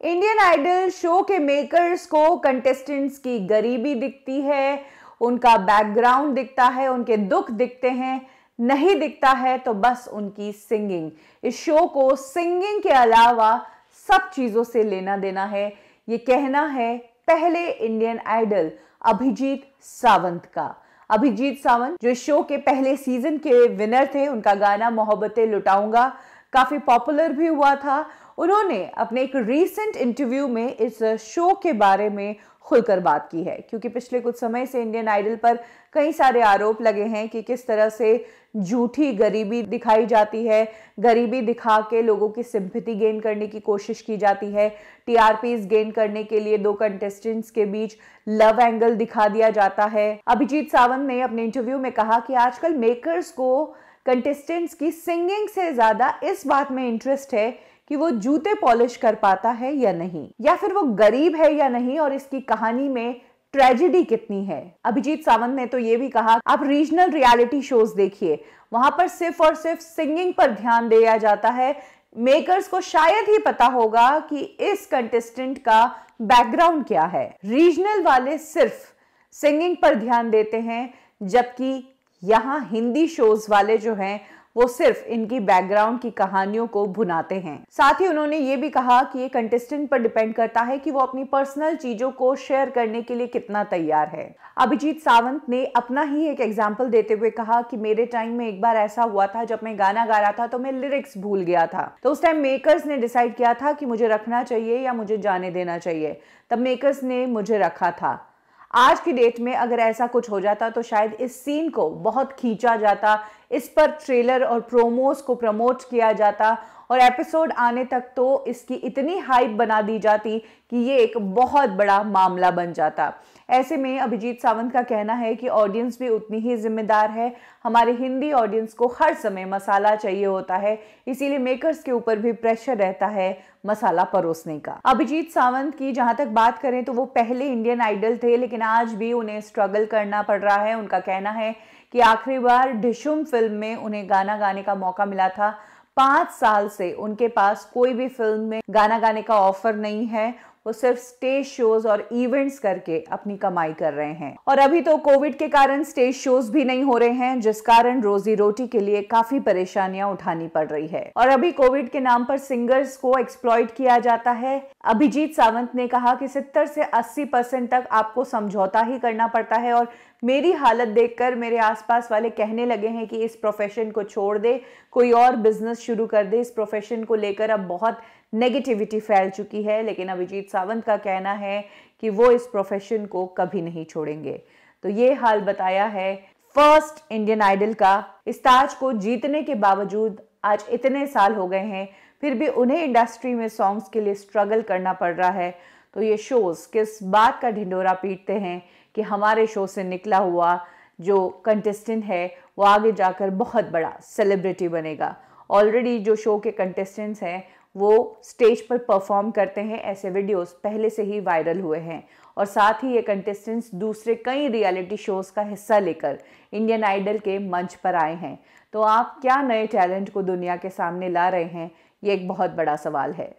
Indian idol show के makers को contestants की गरीबी दिखती है, उनका बैकग्राउंड दिखता है, उनके दुख दिखते हैं, नहीं दिखता है तो बस उनकी सिंगिंग इस शो को सिंगिंग के अलावा सब चीज़ों से लेना देना है। ये कहना है पहले इंडियन आइडल अभिजीत सावंत का। अभिजीत सावंत जो शो के पहले सीज़न के विनर थे, उनका गाना मोहब्बतें लुटाऊँगा। काफ़ी पॉपुलर भी हुआ था उन्होंने अपने एक रीसेंट इंटरव्यू में इस शो के बारे में खुलकर बात की है, क्योंकि पिछले कुछ समय से इंडियन आइडल पर कई सारे आरोप लगे हैं कि किस तरह से झूठी गरीबी दिखाई जाती है, गरीबी दिखा के लोगों की सिंपैथी गेन करने की कोशिश की जाती है टीआरपीस गेन करने के लिए दो कंटेस्टेंट्स के बीच लव एंगल दिखा दिया जाता है। अभिजीत सावंत ने अपने इंटरव्यू में कहा कि आजकल मेकर्स को कंटेस्टेंट्स की सिंगिंग से ज़्यादा इस बात में इंटरेस्ट है कि वो जूते पॉलिश कर पाता है या नहीं, या फिर वो गरीब है या नहीं और इसकी कहानी में ट्रेजिडी कितनी है। अभिजीत सावंत ने तो ये भी कहा, आप रीजनल रियलिटी शोज़ देखिए, वहाँ पर सिर्फ़ और सिर्फ़ सिंगिंग पर ध्यान दिया जाता है। मेकर्स को शायद ही पता होगा कि इस कंटेस्टेंट का बैकग्राउंड क्या है। रीजनल वाले सिर्फ़ सिंगिंग पर ध्यान देते हैं, जबकि यहाँ हिंदी शोज़ वाले जो हैं वो सिर्फ़ इनकी बैकग्राउंड की कहानियों को भुनाते हैं। साथ ही उन्होंने ये भी कहा कि ये कंटेस्टेंट पर डिपेंड करता है कि वो अपनी पर्सनल चीज़ों को शेयर करने के लिए कितना तैयार है। अभिजीत सावंत ने अपना ही एक एग्ज़ाम्पल देते हुए कहा कि मेरे टाइम में एक बार ऐसा हुआ था, जब मैं गाना गा रहा था तो मैं लिरिक्स भूल गया था। तो उस टाइम मेकर्स ने डिसाइड किया था कि मुझे रखना चाहिए या मुझे जाने देना चाहिए। तब मेकर्स ने मुझे रखा था। आज की डेट में अगर ऐसा कुछ हो जाता तो शायद इस सीन को बहुत खींचा जाता। इस पर ट्रेलर और प्रोमोस को प्रमोट किया जाता। और एपिसोड आने तक तो इसकी इतनी हाइप बना दी जाती कि ये एक बहुत बड़ा मामला बन जाता। ऐसे में अभिजीत सावंत का कहना है कि ऑडियंस भी उतनी ही जिम्मेदार है। हमारे हिंदी ऑडियंस को हर समय मसाला चाहिए होता है, इसीलिए मेकर्स के ऊपर भी प्रेशर रहता है मसाला परोसने का। अभिजीत सावंत की जहाँ तक बात करें तो वो पहले इंडियन आइडल थे, लेकिन आज भी उन्हें स्ट्रगल करना पड़ रहा है। उनका कहना है कि आखिरी बार डिशुम फ़िल्म में उन्हें गाना गाने का मौका मिला था। पाँच साल से उनके पास कोई भी फ़िल्म में गाना गाने का ऑफ़र नहीं है वो सिर्फ़ स्टेज शोज़ और इवेंट्स करके अपनी कमाई कर रहे हैं। और अभी तो कोविड के कारण स्टेज शोज़ भी नहीं हो रहे हैं, जिस कारण रोजी रोटी के लिए काफ़ी परेशानियाँ उठानी पड़ रही है। और अभी कोविड के नाम पर सिंगर्स को एक्सप्लॉइट किया जाता है। अभिजीत सावंत ने कहा कि सत्तर से अस्सी परसेंट तक आपको समझौता ही करना पड़ता है और मेरी हालत देखकर मेरे आसपास वाले कहने लगे हैं कि इस प्रोफेशन को छोड़ दे, कोई और बिज़नेस शुरू कर दे, इस प्रोफेशन को लेकर अब बहुत नेगेटिविटी फैल चुकी है, लेकिन अभिजीत सावंत का कहना है कि वो इस प्रोफेशन को कभी नहीं छोड़ेंगे। तो ये हाल बताया है फ़र्स्ट इंडियन आइडल का। इस ताज को जीतने के बावजूद आज इतने साल हो गए हैं, फिर भी उन्हें इंडस्ट्री में सॉन्ग्स के लिए स्ट्रगल करना पड़ रहा है। तो ये शोज़ किस बात का ढिंडोरा पीटते हैं कि हमारे शो से निकला हुआ जो कंटेस्टेंट है, वो आगे जाकर बहुत बड़ा सेलिब्रिटी बनेगा। ऑलरेडी जो शो के कंटेस्टेंट्स हैं वो स्टेज पर परफॉर्म करते हैं, ऐसे वीडियोस पहले से ही वायरल हुए हैं। और साथ ही ये कंटेस्टेंट्स दूसरे कई रियलिटी शोज़ का हिस्सा लेकर इंडियन आइडल के मंच पर आए हैं। तो आप क्या नए टैलेंट को दुनिया के सामने ला रहे हैं, ये एक बहुत बड़ा सवाल है।